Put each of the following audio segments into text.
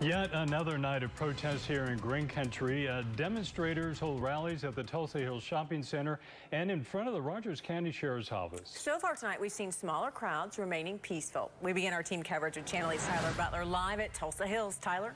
Yet another night of protests here in Green Country. Uh, demonstrators hold rallies at the Tulsa Hills Shopping Center and in front of the Rogers County Sheriff's Office. So far tonight, we've seen smaller crowds remaining peaceful. We begin our team coverage with Channel 8's Tyler Butler live at Tulsa Hills. Tyler?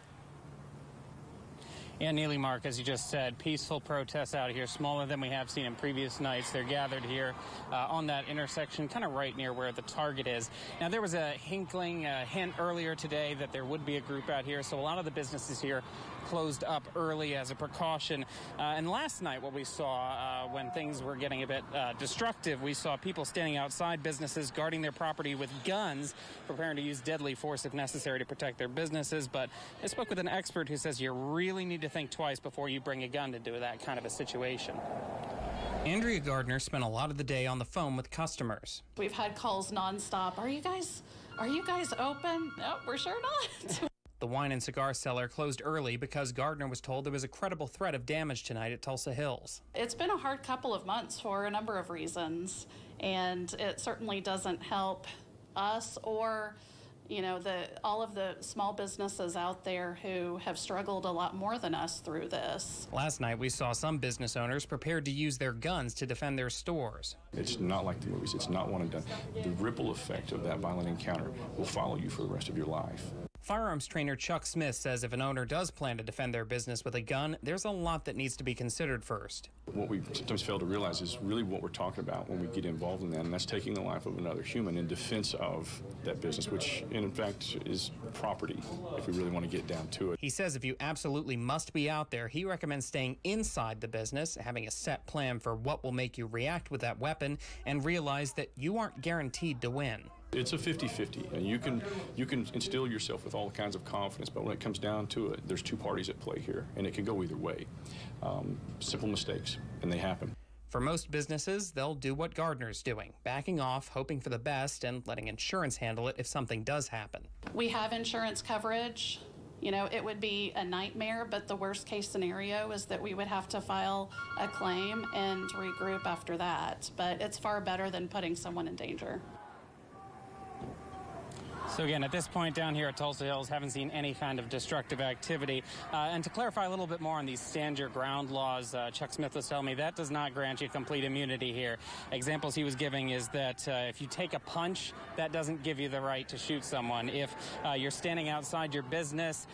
And Neely Mark, as you just said, peaceful protests out here, smaller than we have seen in previous nights. They're gathered here uh, on that intersection, kind of right near where the target is. Now, there was a hinkling, a hint earlier today that there would be a group out here, so a lot of the businesses here closed up early as a precaution. Uh, and last night, what we saw uh, when things were getting a bit uh, destructive, we saw people standing outside businesses guarding their property with guns, preparing to use deadly force if necessary to protect their businesses. But I spoke with an expert who says you really need to think twice before you bring a gun to do that kind of a situation. Andrea Gardner spent a lot of the day on the phone with customers. We've had calls nonstop. Are you guys are you guys open? No, we're sure not. The wine and cigar cellar closed early because Gardner was told there was a credible threat of damage tonight at Tulsa Hills. It's been a hard couple of months for a number of reasons, and it certainly doesn't help us or you know the all of the small businesses out there who have struggled a lot more than us through this. Last night we saw some business owners prepared to use their guns to defend their stores. It's not like the movies. It's not one and done. The ripple effect of that violent encounter will follow you for the rest of your life. Firearms trainer Chuck Smith says if an owner does plan to defend their business with a gun, there's a lot that needs to be considered first. What we sometimes fail to realize is really what we're talking about when we get involved in that, and that's taking the life of another human in defense of that business, which in fact is property if we really want to get down to it. He says if you absolutely must be out there, he recommends staying inside the business, having a set plan for what will make you react with that weapon, and realize that you aren't guaranteed to win. It's a 50-50, and you can you can instill yourself with all kinds of confidence, but when it comes down to it, there's two parties at play here, and it can go either way. Um, simple mistakes, and they happen. For most businesses, they'll do what Gardner's doing, backing off, hoping for the best, and letting insurance handle it if something does happen. We have insurance coverage. You know, it would be a nightmare, but the worst case scenario is that we would have to file a claim and regroup after that. But it's far better than putting someone in danger. So again, at this point down here at Tulsa Hills, haven't seen any kind of destructive activity. Uh, and to clarify a little bit more on these stand your ground laws, uh, Chuck Smith was telling me that does not grant you complete immunity here. Examples he was giving is that uh, if you take a punch, that doesn't give you the right to shoot someone. If uh, you're standing outside your business,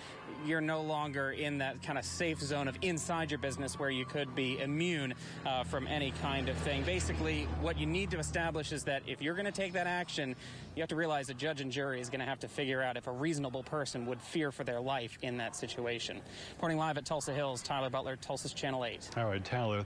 you're no longer in that kind of safe zone of inside your business where you could be immune uh, from any kind of thing. Basically, what you need to establish is that if you're going to take that action, you have to realize a judge and jury going to have to figure out if a reasonable person would fear for their life in that situation. Reporting live at Tulsa Hills, Tyler Butler, Tulsa's Channel 8. All right, Tyler.